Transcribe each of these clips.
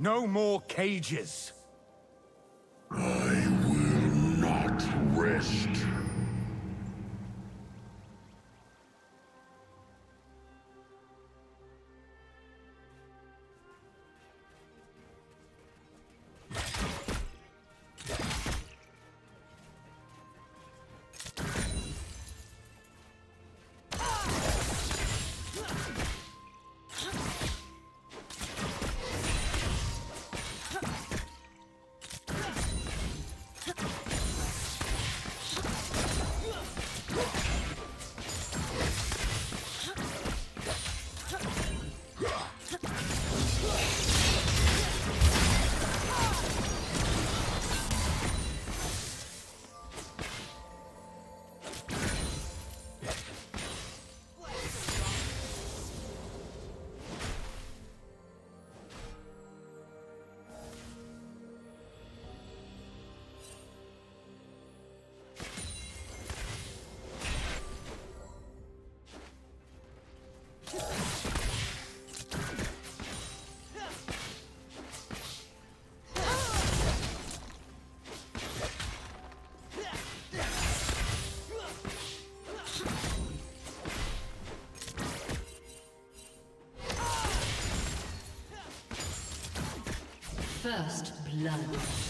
No more cages. I will not rest. First blood.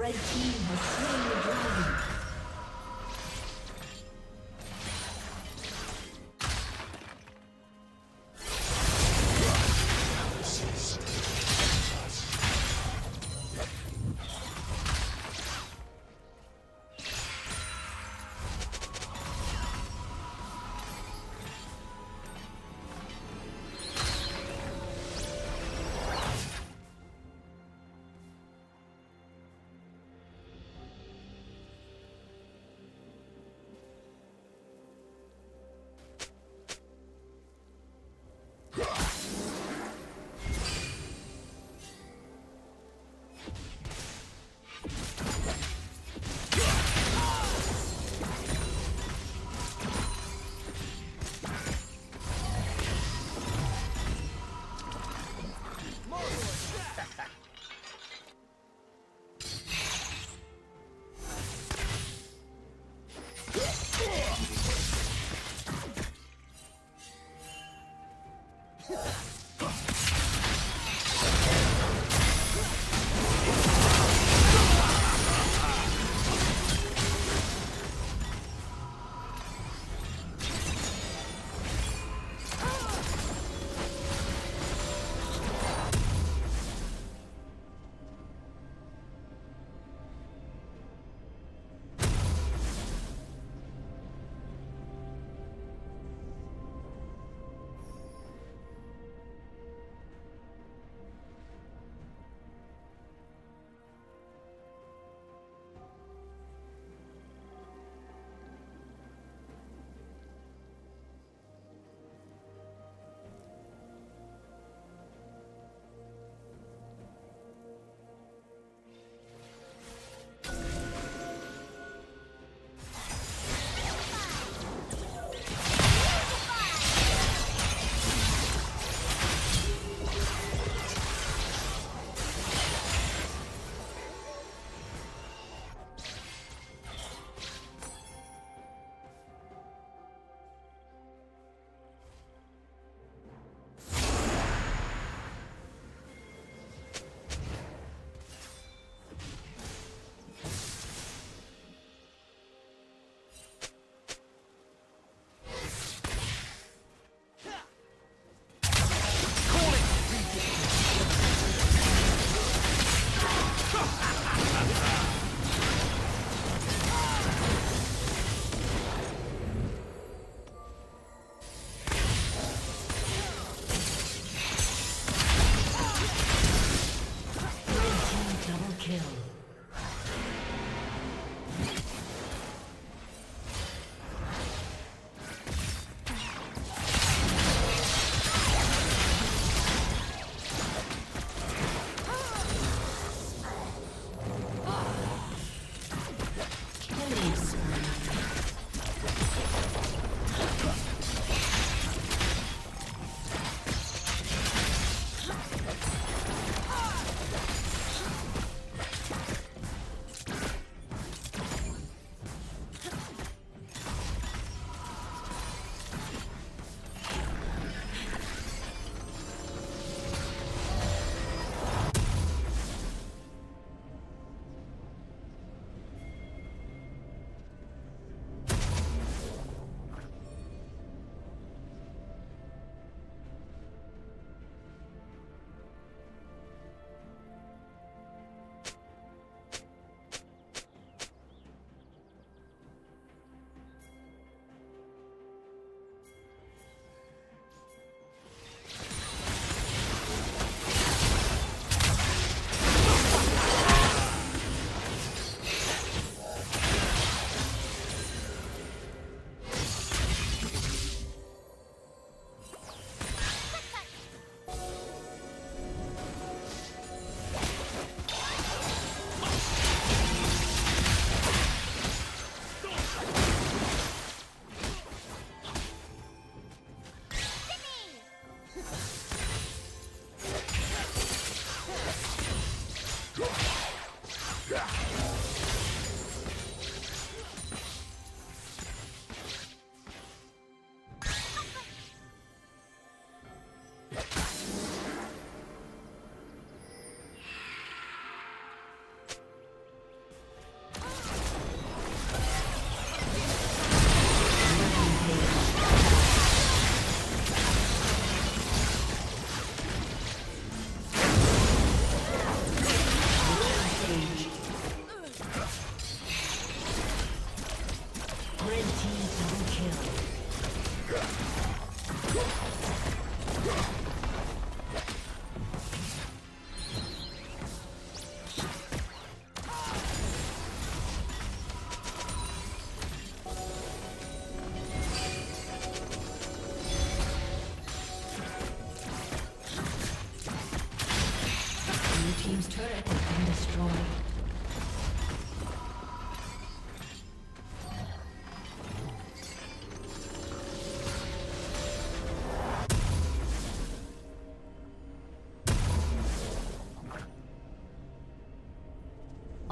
Red team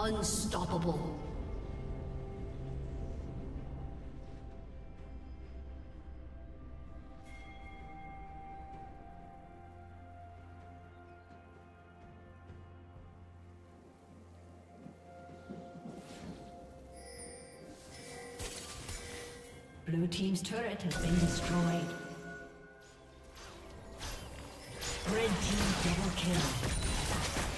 Unstoppable. Blue team's turret has been destroyed. Red team double kill.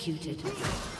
Executed.